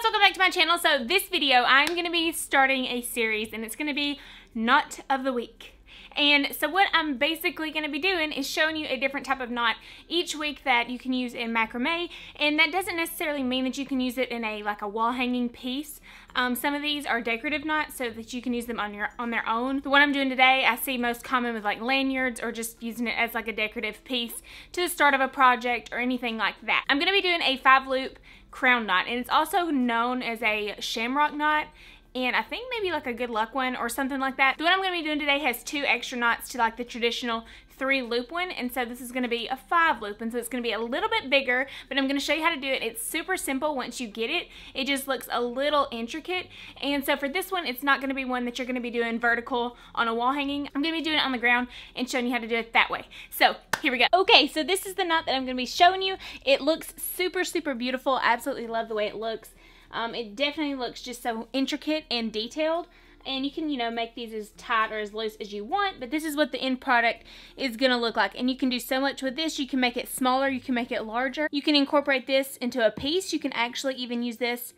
guys, welcome back to my channel. So this video, I'm going to be starting a series and it's going to be Knot of the Week. And so what I'm basically going to be doing is showing you a different type of knot each week that you can use in macrame. And that doesn't necessarily mean that you can use it in a like a wall hanging piece. Um, some of these are decorative knots so that you can use them on your on their own. The one I'm doing today I see most common with like lanyards or just using it as like a decorative piece to the start of a project or anything like that. I'm going to be doing a five loop crown knot and it's also known as a shamrock knot and I think maybe like a good luck one or something like that. The one I'm going to be doing today has two extra knots to like the traditional three loop one and so this is going to be a five loop and so it's going to be a little bit bigger but I'm going to show you how to do it. It's super simple once you get it. It just looks a little intricate and so for this one it's not going to be one that you're going to be doing vertical on a wall hanging. I'm going to be doing it on the ground and showing you how to do it that way. So here we go. Okay so this is the knot that I'm going to be showing you. It looks super super beautiful. I absolutely love the way it looks. Um, it definitely looks just so intricate and detailed. And you can, you know, make these as tight or as loose as you want, but this is what the end product is going to look like. And you can do so much with this. You can make it smaller, you can make it larger. You can incorporate this into a piece. You can actually even use this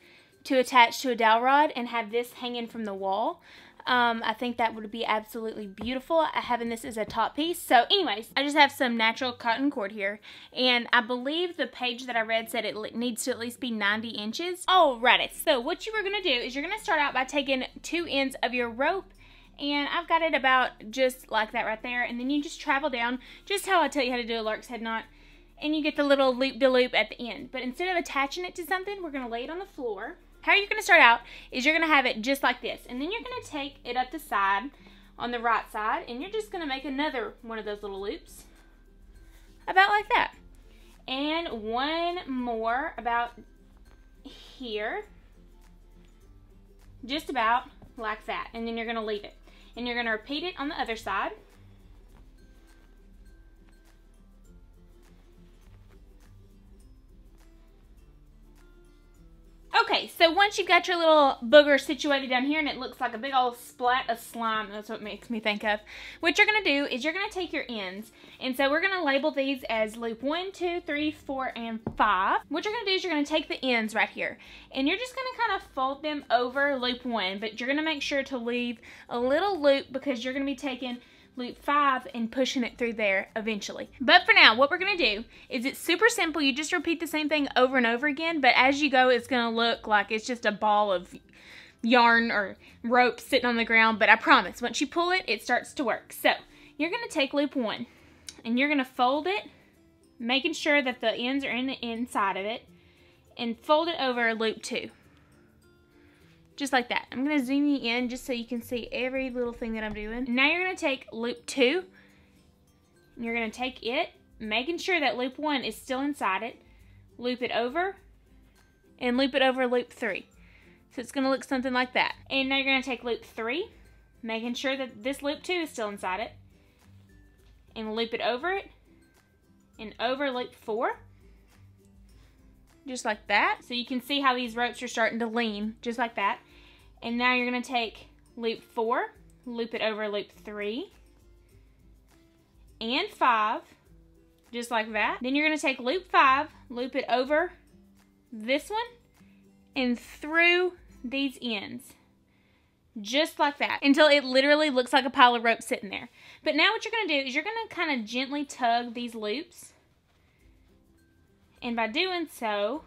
to attach to a dowel rod and have this hanging from the wall. Um, I think that would be absolutely beautiful having this as a top piece. So anyways, I just have some natural cotton cord here. And I believe the page that I read said it needs to at least be 90 inches. Alrighty, so what you are going to do is you're going to start out by taking two ends of your rope and I've got it about just like that right there. And then you just travel down just how I tell you how to do a lark's head knot. And you get the little loop-de-loop -loop at the end. But instead of attaching it to something, we're going to lay it on the floor how you're going to start out is you're going to have it just like this. And then you're going to take it up the side on the right side and you're just going to make another one of those little loops about like that. And one more about here. Just about like that. And then you're going to leave it. And you're going to repeat it on the other side. Okay, so once you've got your little booger situated down here and it looks like a big old splat of slime, that's what makes me think of, what you're going to do is you're going to take your ends, and so we're going to label these as loop 1, 2, 3, 4, and 5. What you're going to do is you're going to take the ends right here, and you're just going to kind of fold them over loop 1, but you're going to make sure to leave a little loop because you're going to be taking loop 5 and pushing it through there eventually. But for now, what we're to do is it's super simple. You just repeat the same thing over and over again, but as you go, it's to look like it's just a ball of yarn or rope sitting on the ground, but I promise, once you pull it, it starts to work. So, you're to take loop 1, and you're to fold it, making sure that the ends are in the inside of it, and fold it over loop 2 just like that. I'm going to zoom you in just so you can see every little thing that I'm doing. Now you're going to take loop two, and you're going to take it, making sure that loop one is still inside it, loop it over, and loop it over loop three. So it's going to look something like that. And now you're going to take loop three, making sure that this loop two is still inside it, and loop it over it, and over loop four, just like that. So you can see how these ropes are starting to lean, just like that. And now you're going to take loop 4, loop it over loop 3 and 5, just like that. Then you're going to take loop 5, loop it over this one and through these ends. Just like that. Until it literally looks like a pile of rope sitting there. But now what you're going to do is you're going to kind of gently tug these loops. And by doing so,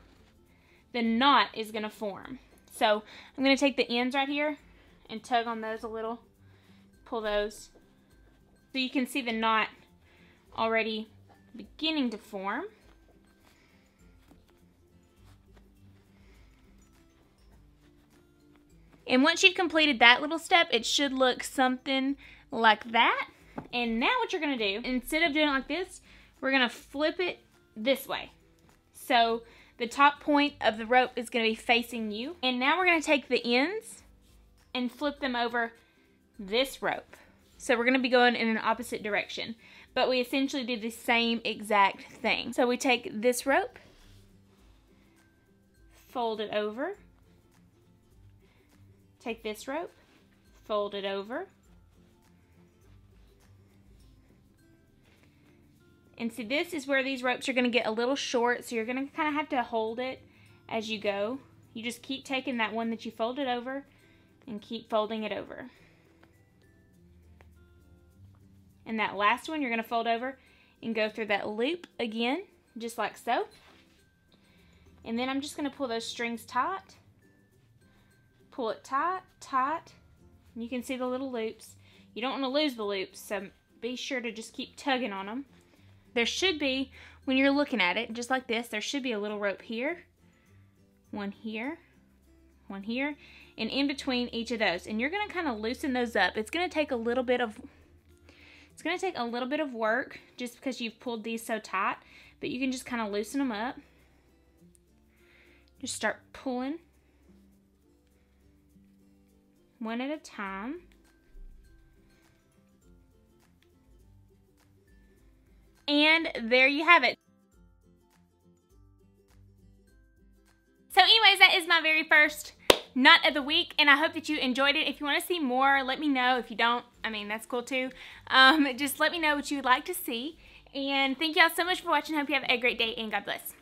the knot is going to form. So I'm going to take the ends right here and tug on those a little. Pull those. So you can see the knot already beginning to form. And once you've completed that little step, it should look something like that. And now what you're going to do, instead of doing it like this, we're going to flip it this way. So the top point of the rope is going to be facing you. And now we're going to take the ends and flip them over this rope. So we're going to be going in an opposite direction. But we essentially do the same exact thing. So we take this rope, fold it over, take this rope, fold it over, And see, this is where these ropes are going to get a little short, so you're going to kind of have to hold it as you go. You just keep taking that one that you folded over and keep folding it over. And that last one you're going to fold over and go through that loop again, just like so. And then I'm just going to pull those strings tight. Pull it tight, tight. And you can see the little loops. You don't want to lose the loops, so be sure to just keep tugging on them. There should be, when you're looking at it, just like this, there should be a little rope here, one here, one here, and in between each of those. And you're going to kind of loosen those up. It's going to take a little bit of it's going to take a little bit of work just because you've pulled these so tight, but you can just kind of loosen them up. Just start pulling one at a time. And there you have it. So anyways, that is my very first Knot of the Week and I hope that you enjoyed it. If you want to see more, let me know. If you don't, I mean, that's cool too. Um, just let me know what you would like to see. And thank y'all so much for watching. Hope you have a great day and God bless.